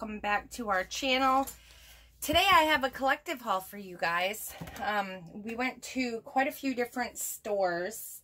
welcome back to our channel. Today I have a collective haul for you guys. Um, we went to quite a few different stores.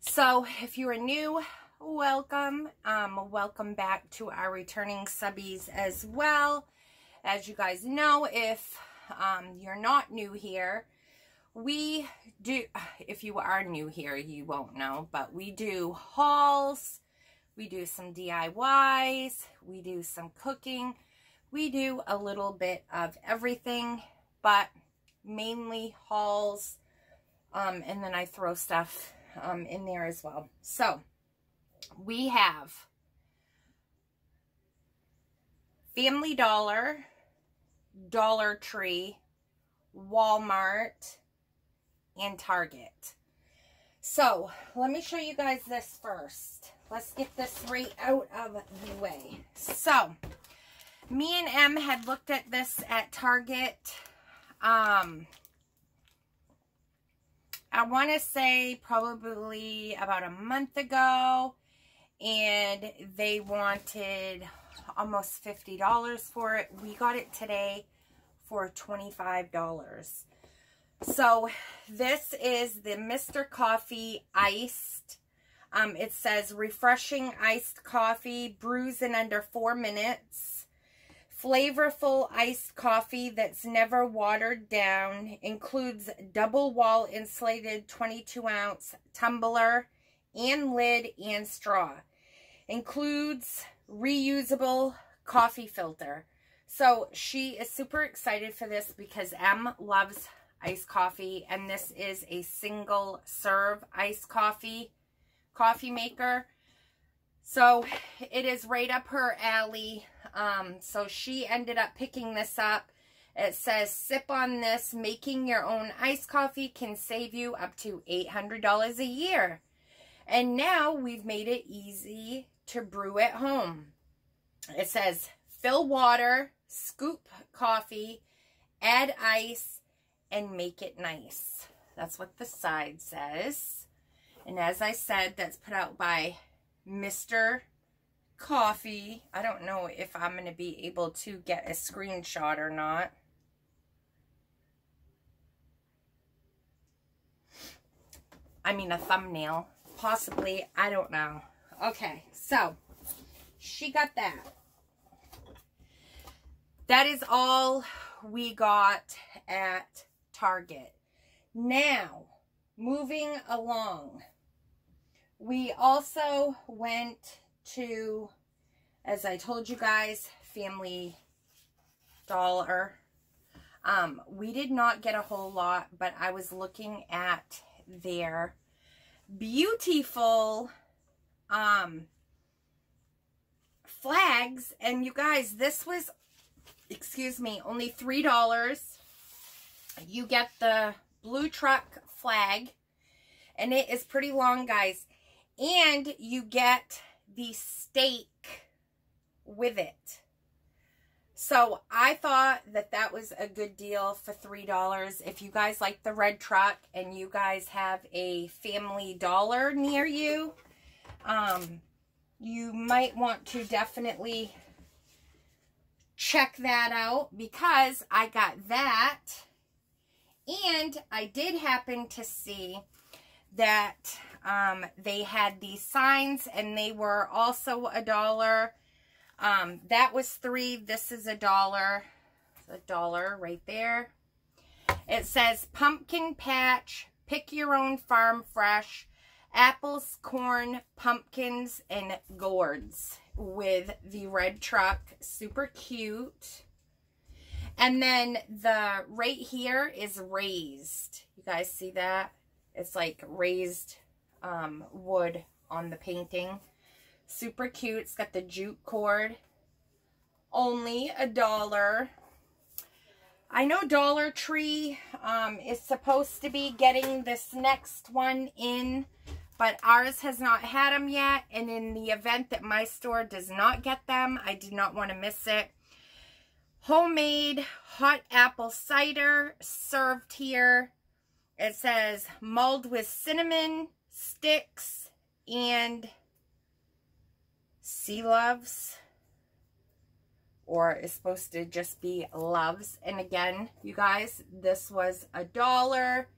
So if you are new, welcome. Um, welcome back to our returning subbies as well. As you guys know, if um, you're not new here, we do, if you are new here, you won't know, but we do hauls, we do some DIYs, we do some cooking, we do a little bit of everything, but mainly hauls, um, and then I throw stuff um, in there as well. So, we have Family Dollar, Dollar Tree, Walmart, and Target. So, let me show you guys this first. Let's get this right out of the way. So, me and Em had looked at this at Target. Um, I want to say probably about a month ago. And they wanted almost $50 for it. We got it today for $25. So this is the Mr. Coffee Iced. Um, it says refreshing iced coffee, brews in under four minutes. Flavorful iced coffee that's never watered down. Includes double wall insulated 22 ounce tumbler and lid and straw. Includes reusable coffee filter. So she is super excited for this because Em loves iced coffee. And this is a single serve iced coffee coffee maker. So it is right up her alley. Um, so she ended up picking this up. It says, sip on this. Making your own iced coffee can save you up to $800 a year. And now we've made it easy to brew at home. It says, fill water, scoop coffee, add ice, and make it nice. That's what the side says. And as I said, that's put out by Mr. Coffee. I don't know if I'm going to be able to get a screenshot or not. I mean a thumbnail. Possibly. I don't know. Okay, so she got that. That is all we got at Target. Now, moving along, we also went to, as I told you guys, Family Dollar. Um, we did not get a whole lot, but I was looking at their beautiful um, flags. And you guys, this was, excuse me, only $3. You get the blue truck flag. And it is pretty long, guys. And you get the stake with it. So I thought that that was a good deal for $3. If you guys like the red truck and you guys have a family dollar near you, um, you might want to definitely check that out because I got that and I did happen to see that um, they had these signs and they were also a dollar. Um, that was three. This is a dollar. A dollar right there. It says pumpkin patch, pick your own farm fresh, apples, corn, pumpkins, and gourds with the red truck. Super cute. And then the right here is raised. You guys see that? It's like raised um, wood on the painting. Super cute. It's got the jute cord. Only a dollar. I know Dollar Tree um, is supposed to be getting this next one in, but ours has not had them yet. And in the event that my store does not get them, I did not want to miss it. Homemade hot apple cider served here. It says mulled with cinnamon, sticks, and sea loves. or is supposed to just be loves. And again, you guys, this was a dollar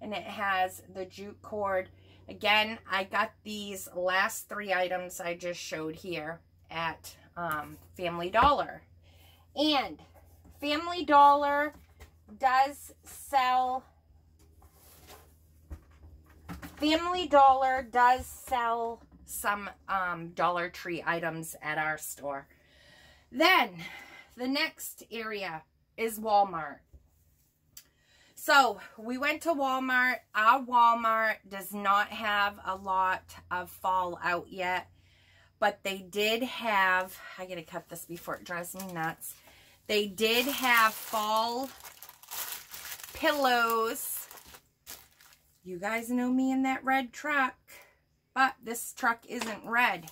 and it has the jute cord. Again, I got these last three items I just showed here at um, Family Dollar. And Family Dollar does sell Family Dollar does sell some um, Dollar Tree items at our store. Then, the next area is Walmart. So, we went to Walmart. Our Walmart does not have a lot of fall out yet. But they did have, I gotta cut this before it drives me nuts. They did have fall pillows. You guys know me in that red truck. But this truck isn't red.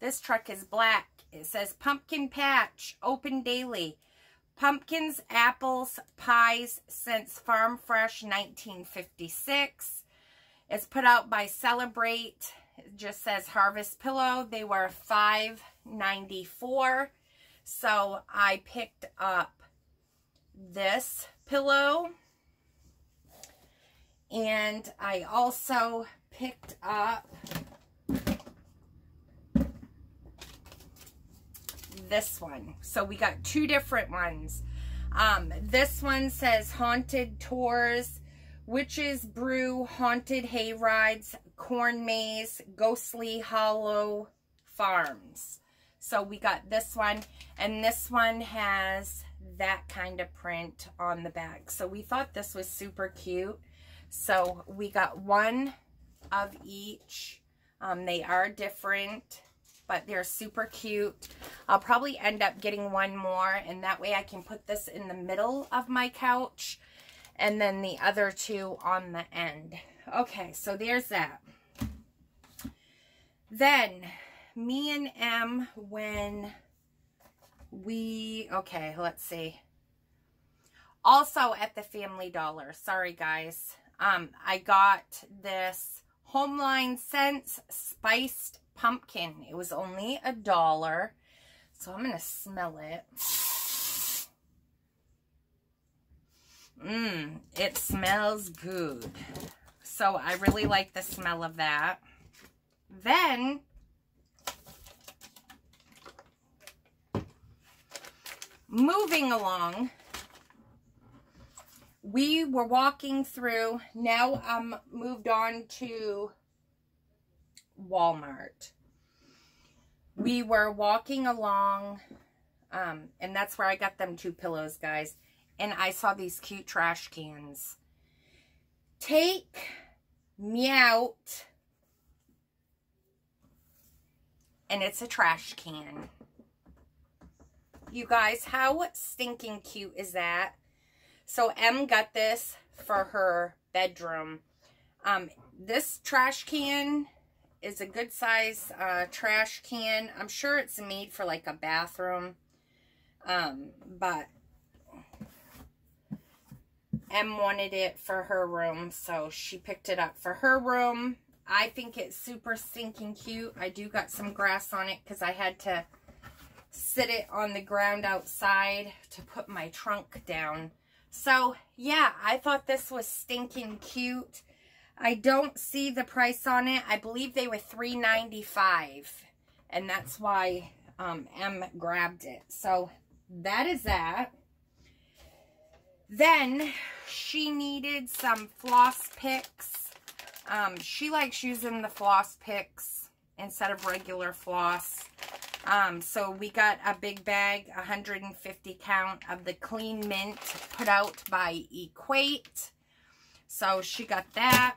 This truck is black. It says pumpkin patch, open daily. Pumpkins, apples, pies since Farm Fresh 1956. It's put out by Celebrate. It just says Harvest Pillow. They were $5.94. So I picked up this pillow. And I also picked up this one. So we got two different ones. Um, this one says Haunted Tours, Witches Brew, Haunted Hay Rides, Corn Maze, Ghostly Hollow Farms. So we got this one. And this one has that kind of print on the back. So we thought this was super cute. So we got one of each. Um, they are different, but they're super cute. I'll probably end up getting one more, and that way I can put this in the middle of my couch, and then the other two on the end. Okay, so there's that. Then, me and M, when we, okay, let's see. Also at the Family Dollar, sorry guys, um, I got this Homeline Scents Spiced Pumpkin. It was only a dollar. So I'm going to smell it. Mmm, it smells good. So I really like the smell of that. Then, moving along, we were walking through. Now I'm moved on to Walmart. We were walking along, um, and that's where I got them two pillows, guys. And I saw these cute trash cans. Take me out. And it's a trash can. You guys, how stinking cute is that? So M got this for her bedroom. Um, this trash can is a good size uh, trash can. I'm sure it's made for like a bathroom. Um, but M wanted it for her room, so she picked it up for her room. I think it's super stinking cute. I do got some grass on it because I had to sit it on the ground outside to put my trunk down. So, yeah, I thought this was stinking cute. I don't see the price on it. I believe they were $3.95. And that's why um, M grabbed it. So, that is that. Then, she needed some floss picks. Um, she likes using the floss picks instead of regular floss. Um, so we got a big bag, 150 count of the Clean Mint put out by Equate. So she got that.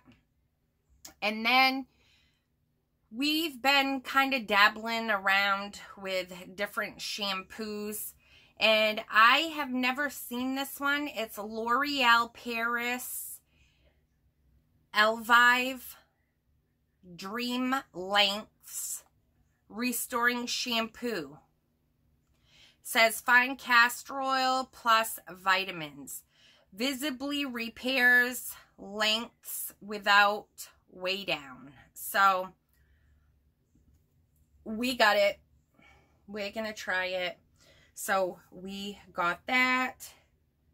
And then we've been kind of dabbling around with different shampoos. And I have never seen this one. It's L'Oreal Paris Elvive Dream Lengths Restoring Shampoo. says fine castor oil plus vitamins. Visibly repairs lengths without weigh down. So, we got it. We're going to try it. So we got that.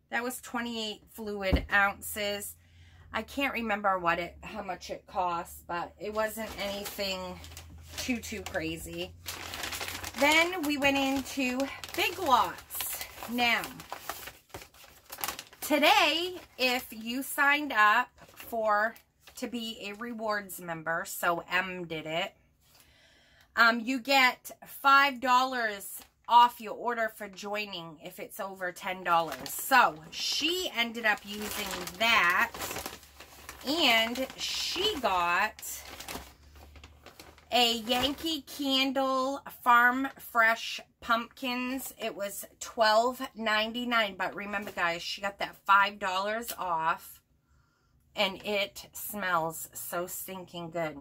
That was 28 fluid ounces. I can't remember what it, how much it cost, but it wasn't anything too, too crazy. Then we went into Big Lots. Now, today, if you signed up for to be a rewards member, so M did it, um, you get $5 off your order for joining if it's over $10. So she ended up using that and she got a Yankee Candle Farm Fresh Pumpkins. It was $12.99. But remember, guys, she got that $5 off. And it smells so stinking good.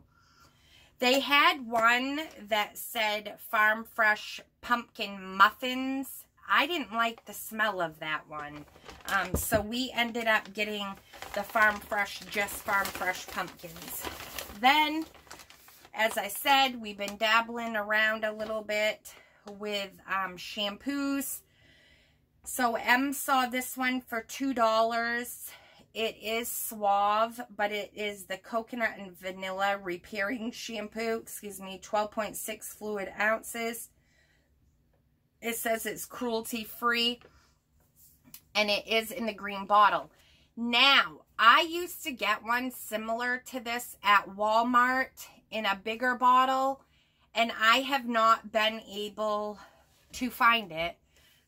They had one that said Farm Fresh Pumpkin Muffins. I didn't like the smell of that one. Um, so we ended up getting the Farm Fresh, just Farm Fresh Pumpkins. Then, as I said, we've been dabbling around a little bit with um, shampoos. So M saw this one for $2. It is Suave, but it is the coconut and vanilla repairing shampoo. Excuse me, 12.6 fluid ounces. It says it's cruelty free and it is in the green bottle. Now, I used to get one similar to this at Walmart in a bigger bottle and I have not been able to find it.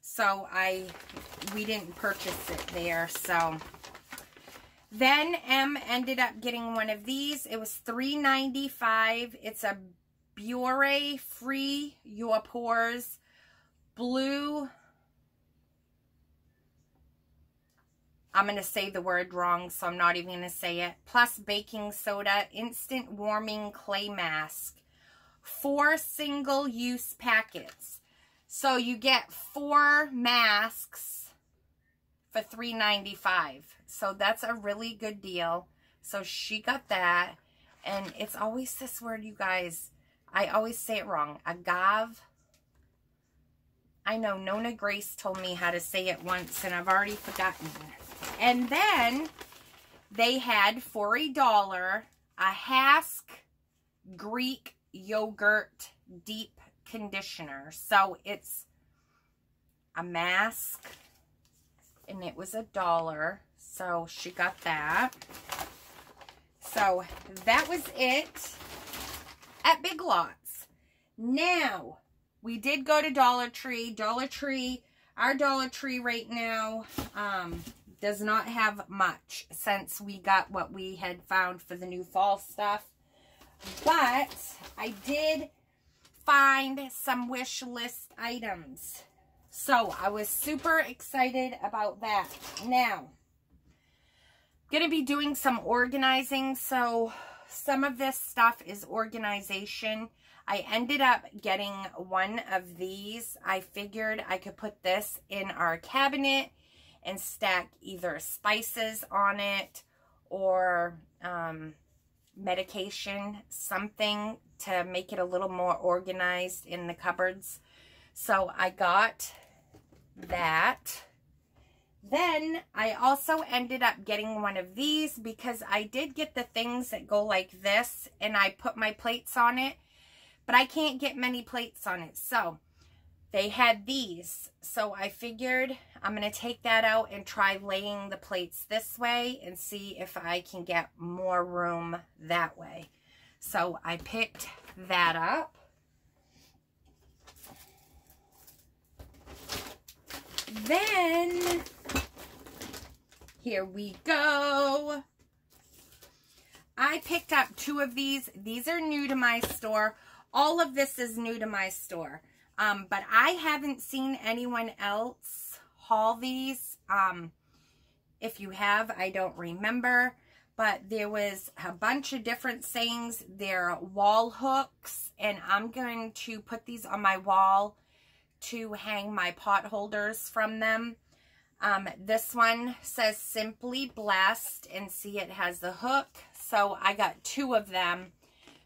So I, we didn't purchase it there. So then M ended up getting one of these. It was $3.95. It's a Biore Free Your Pores Blue. I'm going to say the word wrong, so I'm not even going to say it. Plus baking soda, instant warming clay mask. Four single-use packets. So you get four masks for $3.95. So that's a really good deal. So she got that. And it's always this word, you guys. I always say it wrong. Agave. I know Nona Grace told me how to say it once, and I've already forgotten. And then they had, for a dollar, a Hask Greek Yogurt Deep Conditioner. So it's a mask, and it was a dollar. So she got that. So that was it at Big Lots. Now, we did go to Dollar Tree. Dollar Tree, our Dollar Tree right now um, does not have much since we got what we had found for the new fall stuff. But I did find some wish list items. So I was super excited about that. Now, going to be doing some organizing. So some of this stuff is organization. I ended up getting one of these. I figured I could put this in our cabinet and stack either spices on it or um, medication, something to make it a little more organized in the cupboards. So I got that. Then I also ended up getting one of these because I did get the things that go like this and I put my plates on it, but I can't get many plates on it. So they had these. So I figured I'm going to take that out and try laying the plates this way and see if I can get more room that way. So I picked that up. Then, here we go. I picked up two of these. These are new to my store. All of this is new to my store. Um, but I haven't seen anyone else haul these. Um, if you have, I don't remember. But there was a bunch of different things. They're wall hooks. And I'm going to put these on my wall to hang my pot holders from them. Um, this one says Simply Blessed, and see it has the hook. So I got two of them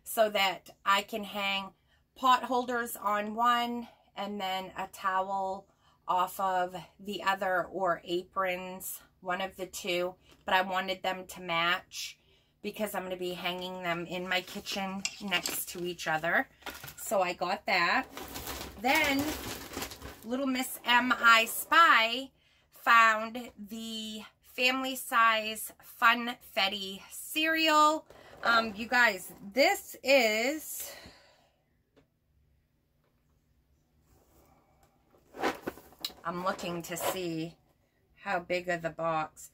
so that I can hang pot holders on one and then a towel off of the other or aprons, one of the two. But I wanted them to match because I'm going to be hanging them in my kitchen next to each other. So I got that. Then Little Miss M I Spy found the family size Funfetti cereal. Um, you guys, this is... I'm looking to see how big of the box.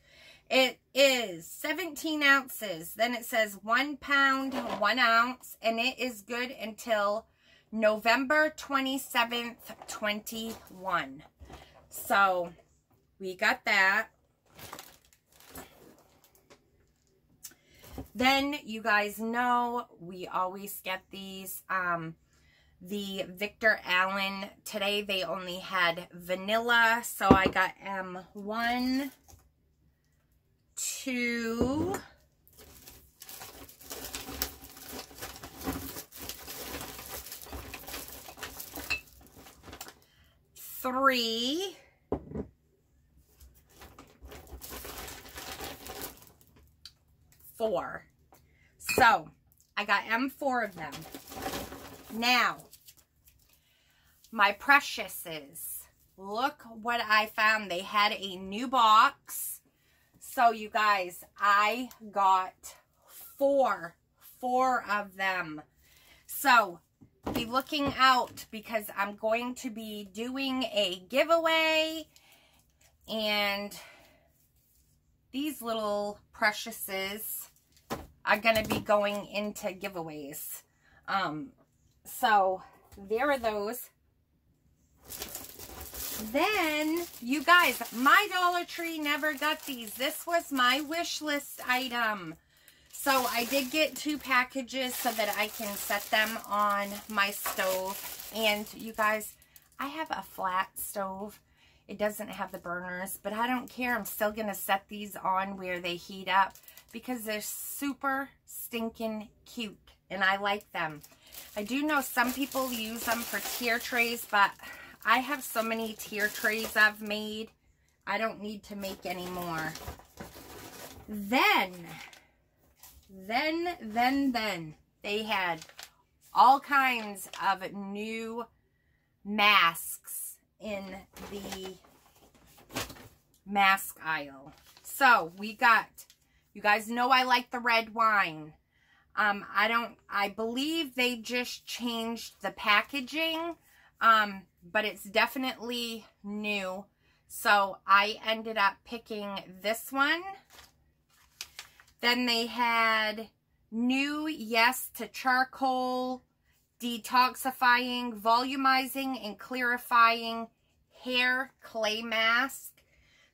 It is 17 ounces. Then it says one pound, one ounce, and it is good until November 27th, 21. So we got that. Then you guys know we always get these. Um, the Victor Allen. Today they only had vanilla. So I got M1, 2, three, four. So, I got M4 of them. Now, my preciouses. Look what I found. They had a new box. So, you guys, I got four, four of them. So, be looking out because I'm going to be doing a giveaway and these little preciouses are going to be going into giveaways. Um, so there are those. Then, you guys, my Dollar Tree never got these. This was my wish list item. So I did get two packages so that I can set them on my stove. And you guys, I have a flat stove. It doesn't have the burners, but I don't care. I'm still going to set these on where they heat up because they're super stinking cute and I like them. I do know some people use them for tier trays, but I have so many tier trays I've made. I don't need to make any more. Then then, then, then, they had all kinds of new masks in the mask aisle. So, we got, you guys know I like the red wine. Um, I don't, I believe they just changed the packaging, um, but it's definitely new. So, I ended up picking this one. Then they had new yes to charcoal, detoxifying, volumizing, and clarifying hair clay mask.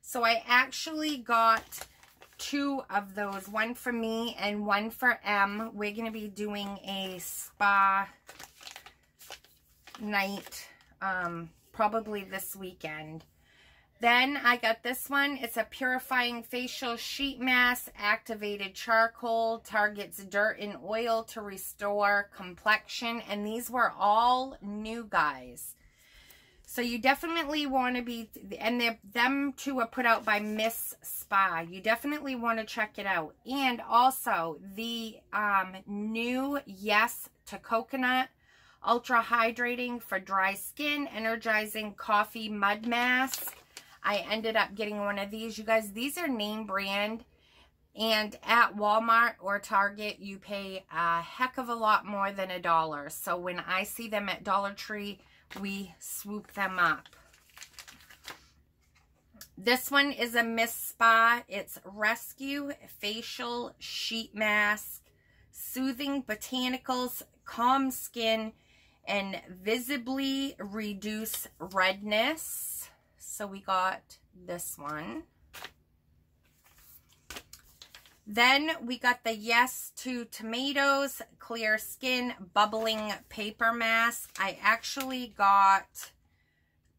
So I actually got two of those, one for me and one for M. We're going to be doing a spa night um, probably this weekend. Then I got this one. It's a purifying facial sheet mask, activated charcoal, targets dirt and oil to restore complexion. And these were all new guys. So you definitely want to be, and them two are put out by Miss Spa. You definitely want to check it out. And also the um, new Yes to Coconut Ultra Hydrating for Dry Skin Energizing Coffee Mud Mask. I ended up getting one of these. You guys, these are name brand. And at Walmart or Target, you pay a heck of a lot more than a dollar. So when I see them at Dollar Tree, we swoop them up. This one is a Miss Spa. It's Rescue Facial Sheet Mask, Soothing Botanicals, Calm Skin, and Visibly Reduce Redness. So we got this one. Then we got the Yes to Tomatoes Clear Skin Bubbling Paper Mask. I actually got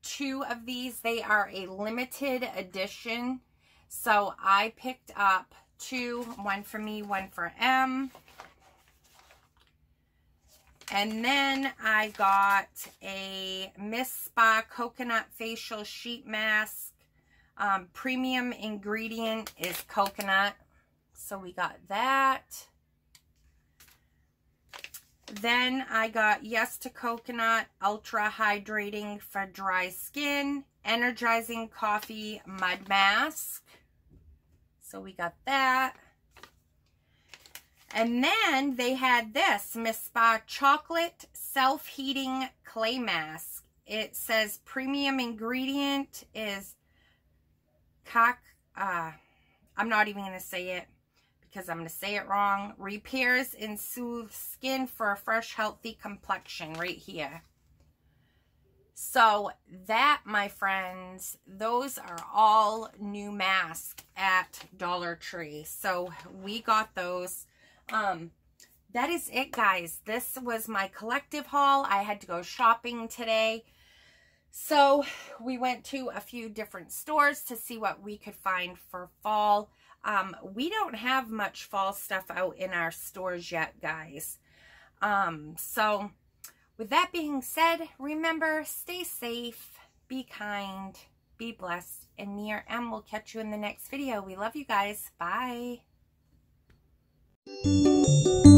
two of these. They are a limited edition. So I picked up two, one for me, one for M. And then I got a Miss Spa Coconut Facial Sheet Mask. Um, premium ingredient is coconut. So we got that. Then I got Yes to Coconut Ultra Hydrating for Dry Skin. Energizing Coffee Mud Mask. So we got that. And then they had this Miss Spa Chocolate Self-Heating Clay Mask. It says premium ingredient is cock, uh, I'm not even going to say it because I'm going to say it wrong. Repairs and soothes skin for a fresh, healthy complexion right here. So that, my friends, those are all new masks at Dollar Tree. So we got those. Um, that is it, guys. This was my collective haul. I had to go shopping today. So we went to a few different stores to see what we could find for fall. Um, we don't have much fall stuff out in our stores yet, guys. Um, so with that being said, remember, stay safe, be kind, be blessed, and me or Em will catch you in the next video. We love you guys. Bye. Música